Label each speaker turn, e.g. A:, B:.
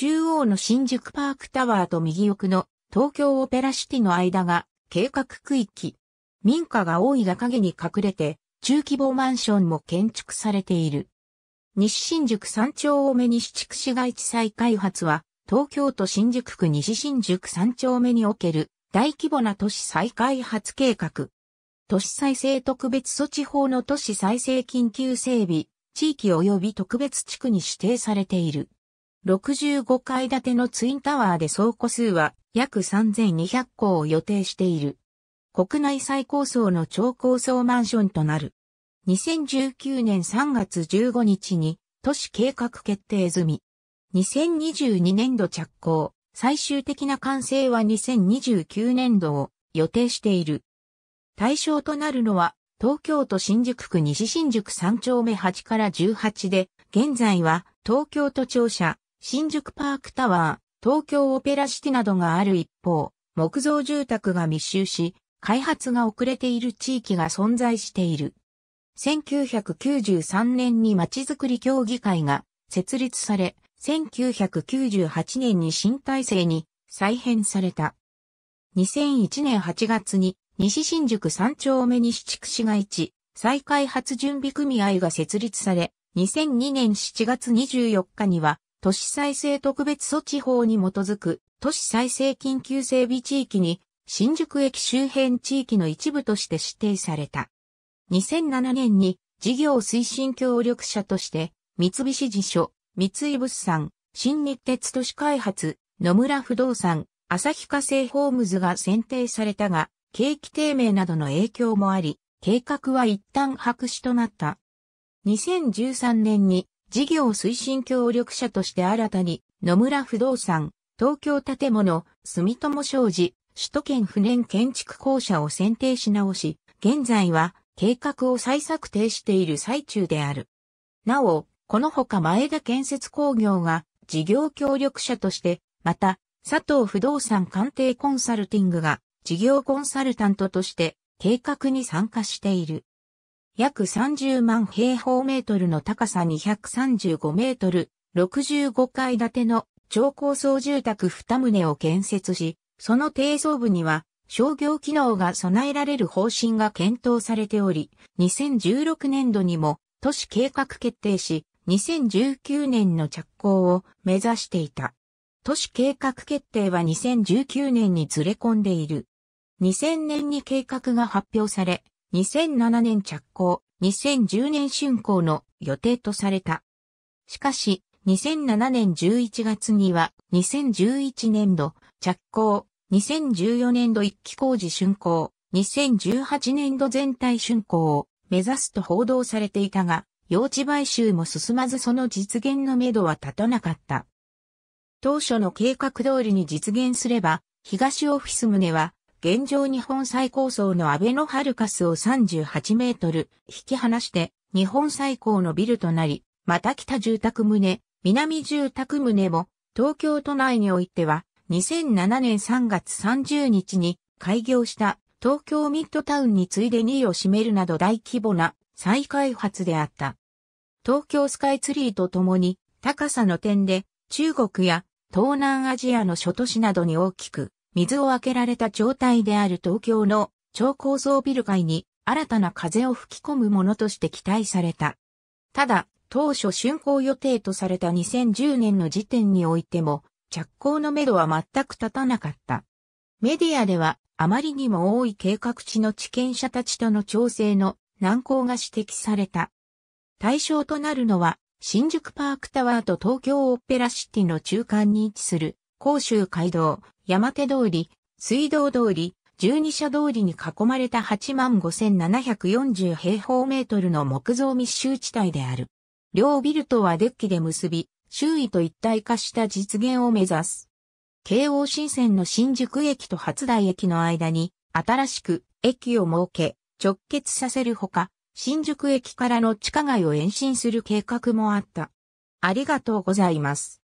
A: 中央の新宿パークタワーと右奥の東京オペラシティの間が計画区域。民家が多いが影に隠れて中規模マンションも建築されている。西新宿三丁目西地区市街地再開発は東京都新宿区西新宿三丁目における大規模な都市再開発計画。都市再生特別措置法の都市再生緊急整備、地域及び特別地区に指定されている。65階建てのツインタワーで総戸数は約3200戸を予定している。国内最高層の超高層マンションとなる。2019年3月15日に都市計画決定済み。2022年度着工、最終的な完成は2029年度を予定している。対象となるのは東京都新宿区西新宿3丁目8から18で、現在は東京都庁舎、新宿パークタワー、東京オペラシティなどがある一方、木造住宅が密集し、開発が遅れている地域が存在している。1993年に街づくり協議会が設立され、1998年に新体制に再編された。2001年8月に西新宿三丁目西地区市街地再開発準備組合が設立され、2002年7月24日には都市再生特別措置法に基づく都市再生緊急整備地域に新宿駅周辺地域の一部として指定された。2007年に事業推進協力者として三菱地所、三井物産、新日鉄都市開発、野村不動産、旭化成ホームズが選定されたが、景気低迷などの影響もあり、計画は一旦白紙となった。2013年に事業推進協力者として新たに野村不動産、東京建物、住友商事、首都圏不燃建築公社を選定し直し、現在は計画を再策定している最中である。なお、このほか前田建設工業が事業協力者として、また佐藤不動産鑑定コンサルティングが事業コンサルタントとして計画に参加している。約30万平方メートルの高さ235メートル、65階建ての超高層住宅2棟を建設し、その低層部には商業機能が備えられる方針が検討されており、2016年度にも都市計画決定し、2019年の着工を目指していた。都市計画決定は2019年にずれ込んでいる。2000年に計画が発表され、2007年着工、2010年竣工の予定とされた。しかし、2007年11月には2011年度着工、2014年度一期工事竣工、2018年度全体竣工を目指すと報道されていたが、用地買収も進まずその実現のめどは立たなかった。当初の計画通りに実現すれば、東オフィス棟は現状日本最高層のアベノハルカスを38メートル引き離して日本最高のビルとなり、また北住宅棟、南住宅棟も東京都内においては2007年3月30日に開業した東京ミッドタウンに次いで2位を占めるなど大規模な再開発であった。東京スカイツリーとともに高さの点で中国や東南アジアの諸都市などに大きく水を開けられた状態である東京の超高層ビル街に新たな風を吹き込むものとして期待された。ただ、当初竣工予定とされた2010年の時点においても、着工のめどは全く立たなかった。メディアでは、あまりにも多い計画地の地権者たちとの調整の難航が指摘された。対象となるのは、新宿パークタワーと東京オペラシティの中間に位置する、甲州街道、山手通り、水道通り、十二社通りに囲まれた85,740平方メートルの木造密集地帯である。両ビルとはデッキで結び、周囲と一体化した実現を目指す。京王新線の新宿駅と初台駅の間に新しく駅を設け直結させるほか、新宿駅からの地下街を延伸する計画もあった。ありがとうございます。